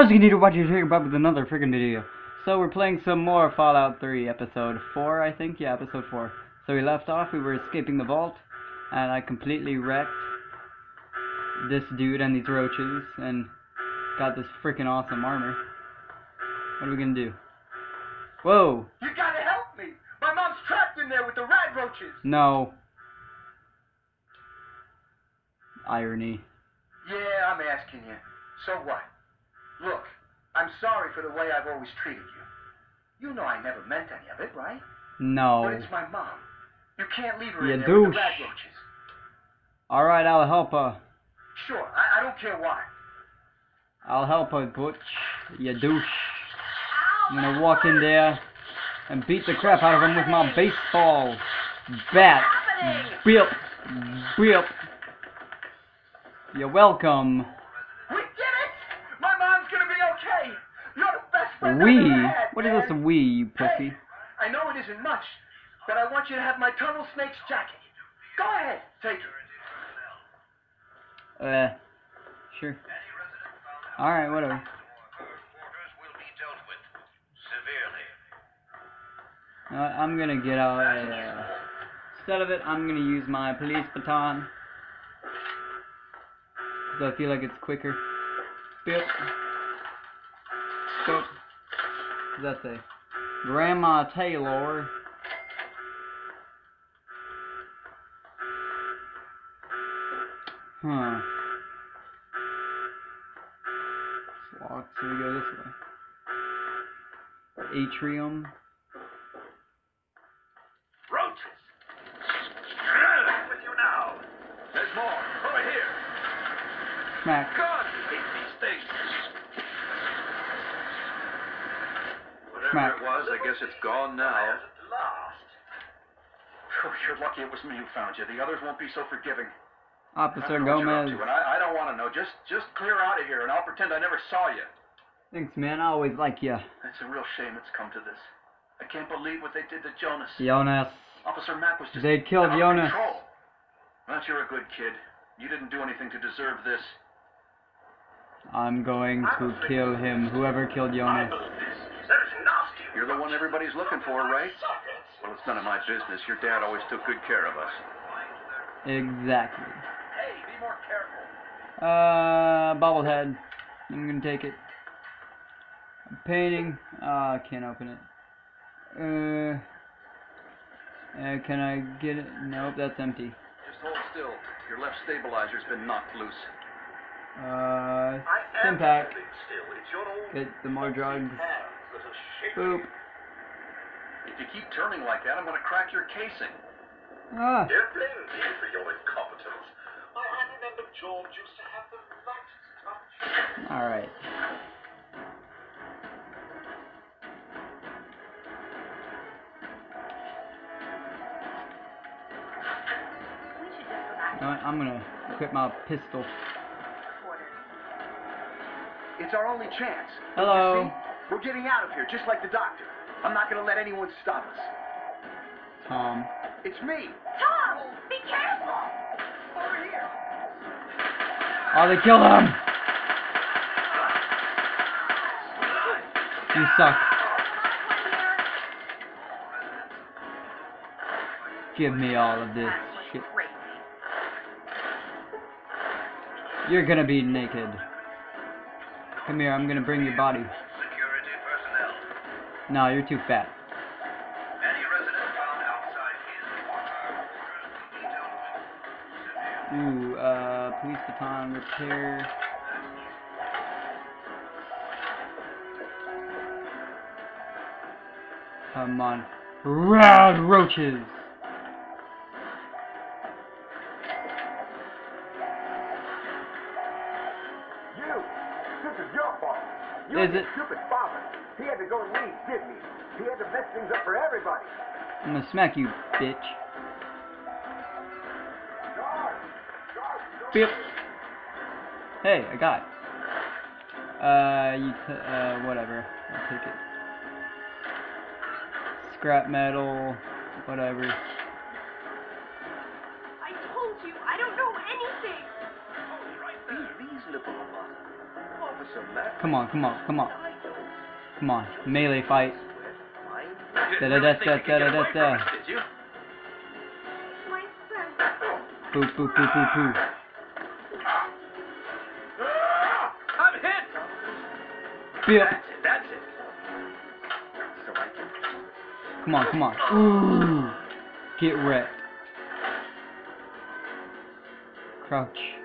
How's you need to watch your here back with another freaking video? So we're playing some more Fallout 3, episode 4, I think. Yeah, episode 4. So we left off, we were escaping the vault, and I completely wrecked this dude and these roaches, and got this freaking awesome armor. What are we gonna do? Whoa! You gotta help me! My mom's trapped in there with the rad roaches! No. Irony. Yeah, I'm asking you. So what? Look, I'm sorry for the way I've always treated you. You know I never meant any of it, right? No. But it's my mom. You can't leave her You in there with the rad roaches. Alright, I'll help her. Sure, I, I don't care why. I'll help her, Butch. You douche. I'm gonna walk in there and beat the crap out of him with my baseball bat. Bip. Bip. You're welcome. We? I've ever had, What is this we, you pussy? Hey, I know it isn't much, but I want you to have my tunnel snake's jacket. Go ahead, take it. Uh, sure. Alright, whatever. Quarters will be dealt with severely. Uh, I'm gonna get out. of Uh, instead of it, I'm gonna use my police baton. Cause I feel like it's quicker. Bip. Bip. What's that say? Grandma Taylor. Huh. It's locked, so we go this way. Atrium. Roaches! with you now. There's more. Over here. Smack. God, I hate these things. It was, I guess it's gone now. Oh, you're lucky it was me who found you. The others won't be so forgiving. Officer don't know what you're up Gomez. to, I, I don't want to know. Just, just clear out of here, and I'll pretend I never saw you. Thanks, man. I always like you. It's a real shame it's come to this. I can't believe what they did to Jonas. Jonas. Officer Mack was just They killed Jonas. Control. Well, you're a good kid. You didn't do anything to deserve this. I'm going to kill him. Whoever killed Jonas. You're the one everybody's looking for, right? Well, it's none of my business. Your dad always took good care of us. Exactly. Hey, be more careful. Uh, bobblehead. I'm gonna take it. Painting. Ah, I can't open it. Uh, uh, can I get it? Nope, that's empty. Just hold still. Your left stabilizer's been knocked loose. Uh, Stimpack. still. It's your old Get the more drugs. Hands that shaking. Boop. If you keep turning like that, I'm going to crack your casing. Ah. They're blaming for your incompetence. My aunt remember George used to have the lightest touch. Alright. You know I'm gonna equip my pistol. It's our only chance. Don't Hello. You see? We're getting out of here, just like the doctor. I'm not going to let anyone stop us. Tom. It's me. Tom, be careful! Over here. Oh, they killed him! You suck. Give me all of this shit. You're gonna be naked. Come here, I'm gonna bring your body. Security personnel. No, you're too fat. Any resident found outside his quarters will be dealt with severely. Ooh, uh, police baton repair. Come on. Rad roaches! You. This is your fault. You Is it? stupid father. He had to go and leave, didn't he? He had to mess things up for everybody. I'm gonna smack you, bitch. Bip. Hey, I got it. Uh, you t- uh, whatever. I'll take it. Scrap metal, whatever. I told you, I don't know anything! Be reasonable, Officer Mack Come on, come on, come on. Come on. Melee fight. You get da-da-da-da. us, did you? My son. Boo, boo, boo, boo, boo. I'm hit! Bip. That's it, that's it. So I can Come on, come on. Ooh. Get wrecked. Crouch.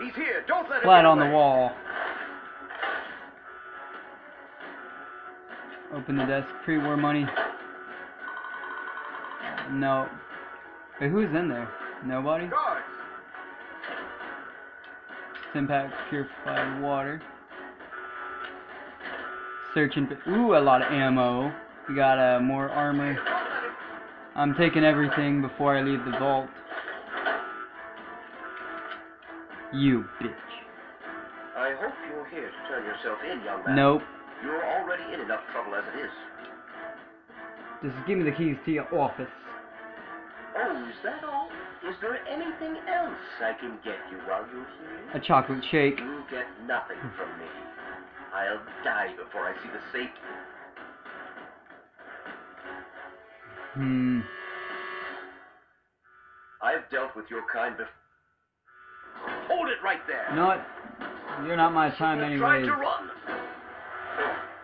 He's here. Don't let him Flat on the wall. Open the desk. Pre-war money. No. Wait, who's in there? Nobody? Guards. Impact purified water. Searching for ooh a lot of ammo. We got uh, more armor. I'm taking everything before I leave the vault. You bitch. I hope you're here to turn yourself in, young man. Nope. You're already in enough trouble as it is. Just give me the keys to your office. Oh, is that all? Is there anything else I can get you while you're here? A chocolate shake. You get nothing from me. I'll die before I see the safe. Hmm. I've dealt with your kind before. Hold it right there. You know what? You're not my time trying anyways. to run.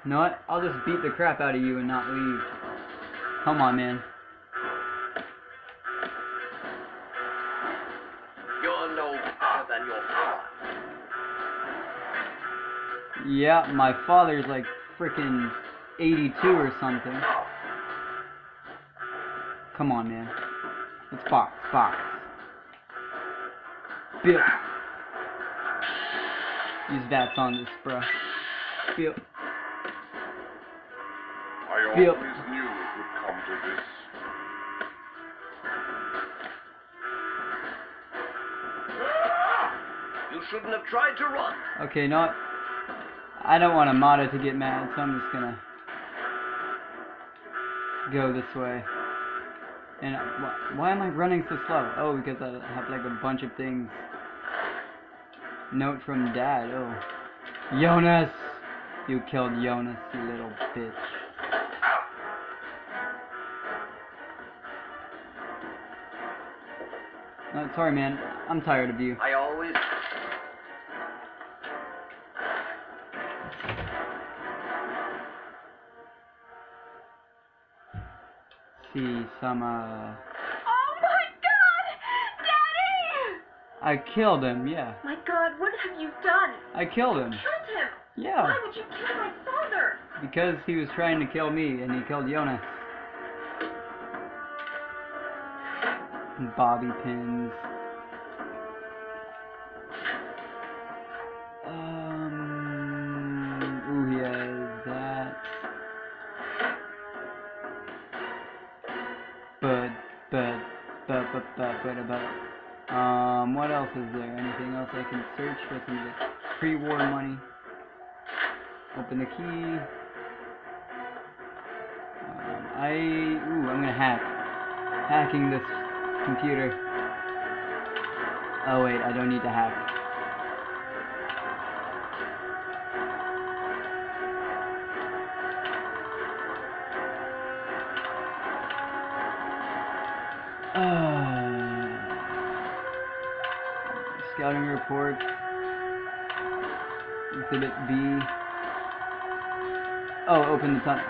You know what? I'll just beat the crap out of you and not leave. Come on, man. You're no better than your father. Yeah, my father's like freaking 82 or something. Come on, man. Let's box, box. Bill. Use VATS on this, bruh. Bill. I always knew it would come to this. You shouldn't have tried to run. Okay, not. I don't want Amata to get mad, so I'm just gonna go this way. And uh, wh- why am I running so slow? Oh, because I have like a bunch of things. Note from Dad. Oh, Jonas, you killed Jonas, you little bitch. No, sorry, man. I'm tired of you. I always. See some. Uh, I killed him. Yeah, My god, what have you done? I killed him. Killed him! Yeah. Why would you kill my father? Because he was trying to kill me and he killed Jonas. Bobby pins. Search for some the pre-war money? Open the key. Um, I ooh, I'm gonna hack. Hacking this computer. Oh wait, I don't need to hack. Uh, scouting report. Exhibit B. Oh, open the tunnel.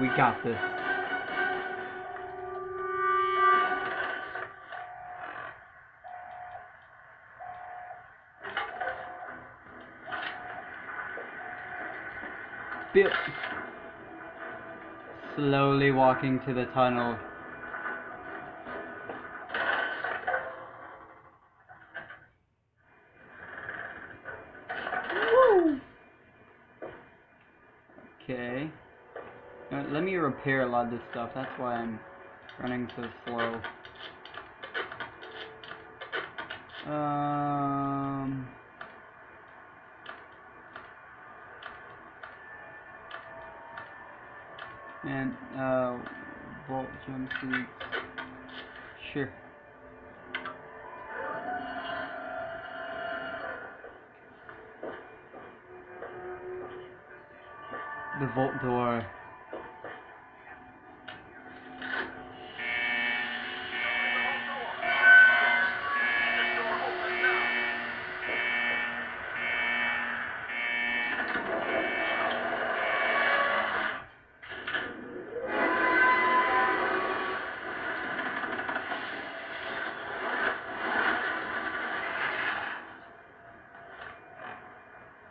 We got this. Slowly walking to the tunnel. Okay. Uh, let me repair a lot of this stuff. That's why I'm running so slow. Um. And, uh, vault jumpsuits. Sure. The vault door.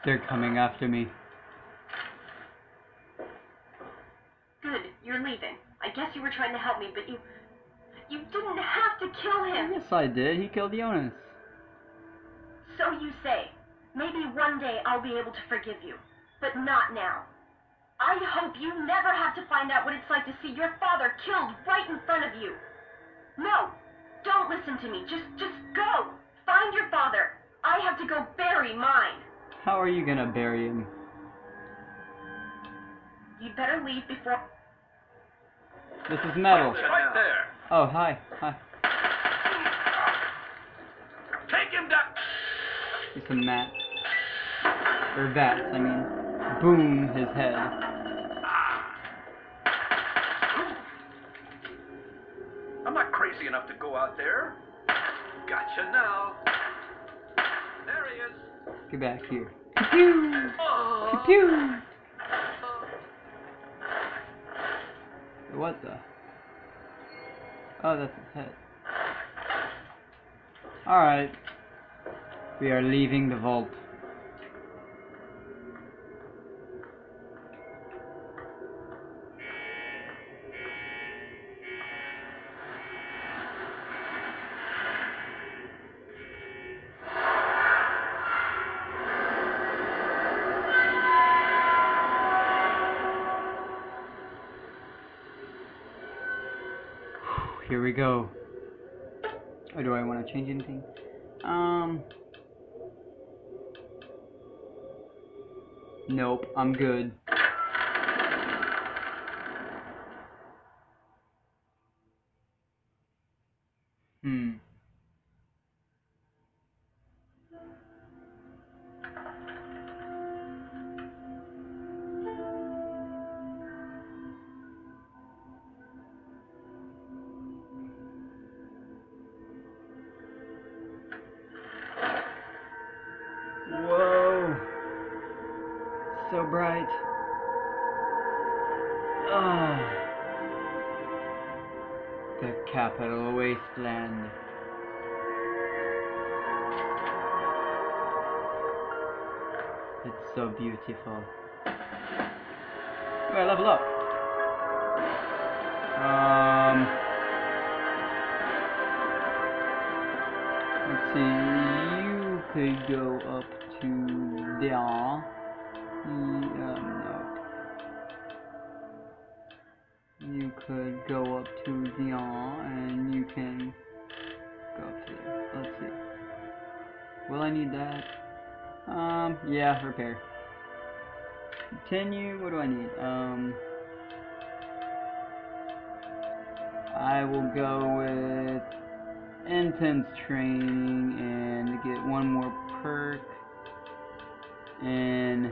They're coming after me. Good, you're leaving. I guess you were trying to help me, but you. You didn't have to kill him. Yes, I did. He killed Jonas. So you say. Maybe one day I'll be able to forgive you, but not now. I hope you never have to find out what it's like to see your father killed right in front of you. No, don't listen to me. Just, just go. Find your father. I have to go bury mine. How are you gonna bury him? You'd better leave before. This is metal. Right there. Oh, hi. Hi. Take him down. He's some mats. Or vats, I mean. Boom, his head. Ah. I'm not crazy enough to go out there. Gotcha now. There he is. Get back here. Pew! Pew! What the? Oh, that's his head. Alright. We are leaving the vault. Or do I want to change anything? Um. Nope, I'm good. So bright. Ah. The capital wasteland. It's so beautiful. Alright, level up. Um. Let's see. You could go up to there. Um, no. You could go up to there, and you can go up to there. Let's see. Will I need that? Um, yeah, repair. Continue. What do I need? Um, I will go with intense training and get one more perk and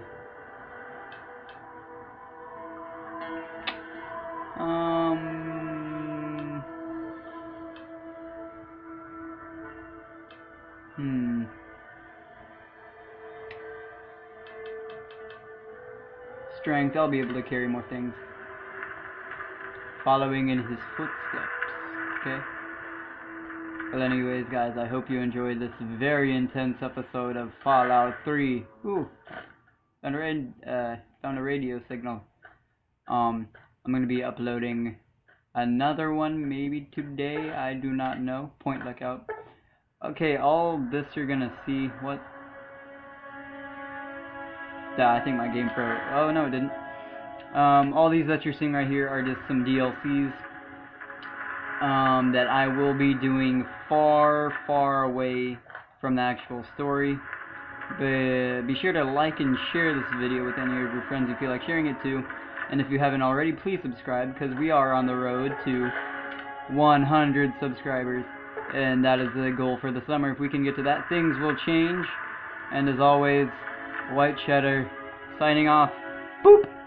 strength I'll be able to carry more things following in his footsteps okay well, anyways, guys, I hope you enjoyed this very intense episode of Fallout 3. Ooh, found a, uh, found a radio signal. Um, I'm gonna be uploading another one maybe today. I do not know. Point lookout. Okay, all this you're gonna see. What? I think my game pro. Oh no, it didn't. Um, all these that you're seeing right here are just some DLCs um, that I will be doing far, far away from the actual story. But be sure to like and share this video with any of your friends you feel like sharing it to. And if you haven't already, please subscribe because we are on the road to 100 subscribers. And that is the goal for the summer. If we can get to that, things will change. And as always, White Cheddar signing off. Boop!